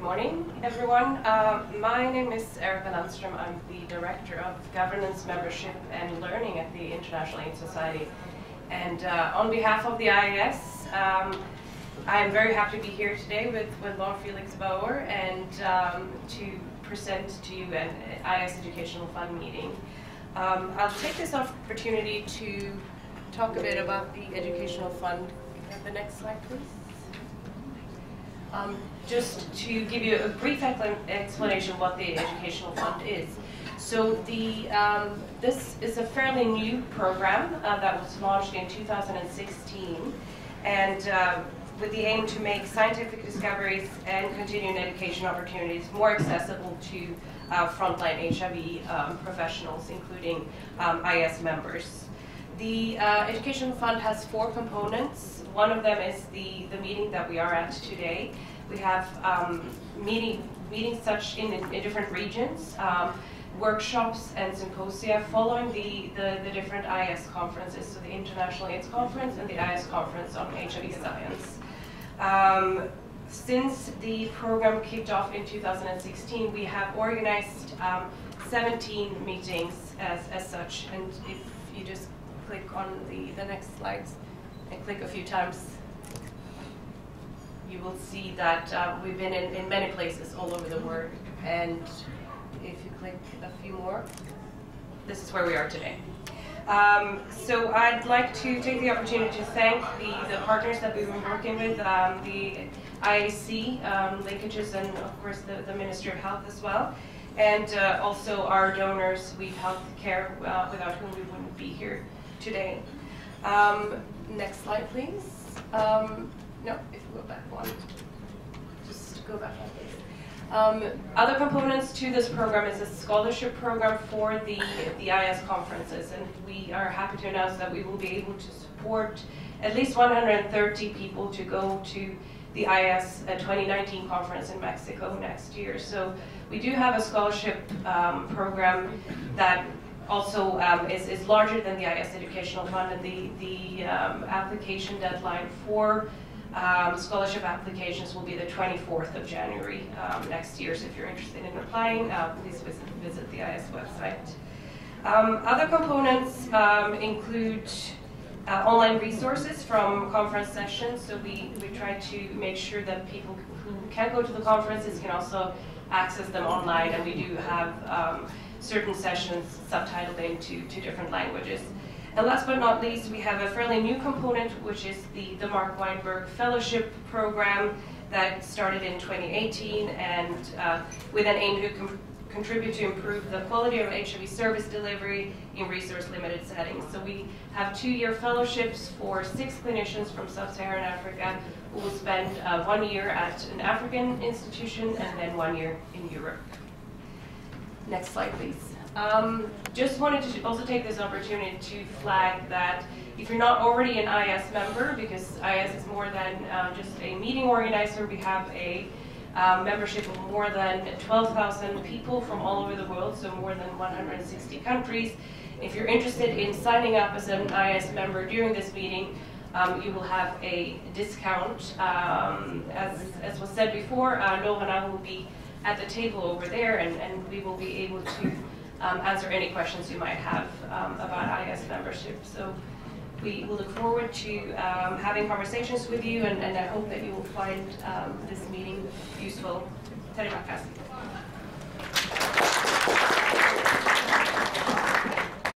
good morning, everyone. Uh, my name is Erika Lundstrom. I'm the Director of Governance, Membership and Learning at the International AIDS Society. And uh, on behalf of the IAS, um, I'm very happy to be here today with, with Law Felix Bauer and um, to present to you an IAS Educational Fund meeting. Um, I'll take this opportunity to talk a bit about the Educational Fund. Can I have the next slide, please? Um, just to give you a brief explanation what the Educational Fund is. So the um, this is a fairly new program uh, that was launched in 2016, and uh, with the aim to make scientific discoveries and continuing education opportunities more accessible to uh, frontline HIV um, professionals, including um, IS members. The uh, Education Fund has four components. One of them is the, the meeting that we are at today. We have um, meeting, meetings such in, in different regions, um, workshops and symposia following the, the, the, different IS conferences, so the International AIDS Conference and the IS Conference on HIV Science. Um, since the program kicked off in 2016, we have organized um, 17 meetings as, as such, and if you just click on the, the next slides and click a few times, you will see that uh, we've been in, in many places all over the world. And if you click a few more, this is where we are today. Um, so I'd like to take the opportunity to thank the, the partners that we've been working with, um, the IAC um, linkages and of course the, the Ministry of Health as well, and uh, also our donors, ViiV Healthcare, uh, without whom we wouldn't be here today. Um, next slide, please. Um, no, if you go back one. Just go back one, please. Um, other components to this program is a scholarship program for the, the IS conferences, and we are happy to announce that we will be able to support at least 130 people to go to the IS uh, 2019 conference in Mexico next year. So we do have a scholarship um, program that also um, is, is larger than the IS Educational Fund, and the, the um, application deadline for um, scholarship applications will be the 24th of January um, next year, so if you're interested in applying, uh, please visit, visit, the IS website. Um, other components um, include uh, online resources from conference sessions, so we, we try to make sure that people who can't go to the conferences can also access them online, and we do have certain sessions subtitled into two different languages. And last but not least, we have a fairly new component, which is the, the Mark Wainberg Fellowship Program that started in 2018 and uh, with an aim to contribute to improve the quality of HIV service delivery in resource-limited settings. So we have two-year fellowships for six clinicians from sub-Saharan Africa who will spend uh, one year at an African institution and then one year in Europe. Next slide, please. Um, just wanted to also take this opportunity to flag that if you're not already an IS member, because IS is more than uh, just a meeting organizer, we have a um, membership of more than 12,000 people from all over the world, so more than 160 countries. If you're interested in signing up as an IS member during this meeting, um, you will have a discount. Um, as, as was said before, uh, I will be at the table over there, and, and we will be able to um, answer any questions you might have um, about IS membership. So we will look forward to um, having conversations with you, and, and, I hope that you will find um, this meeting useful. Terima kasih.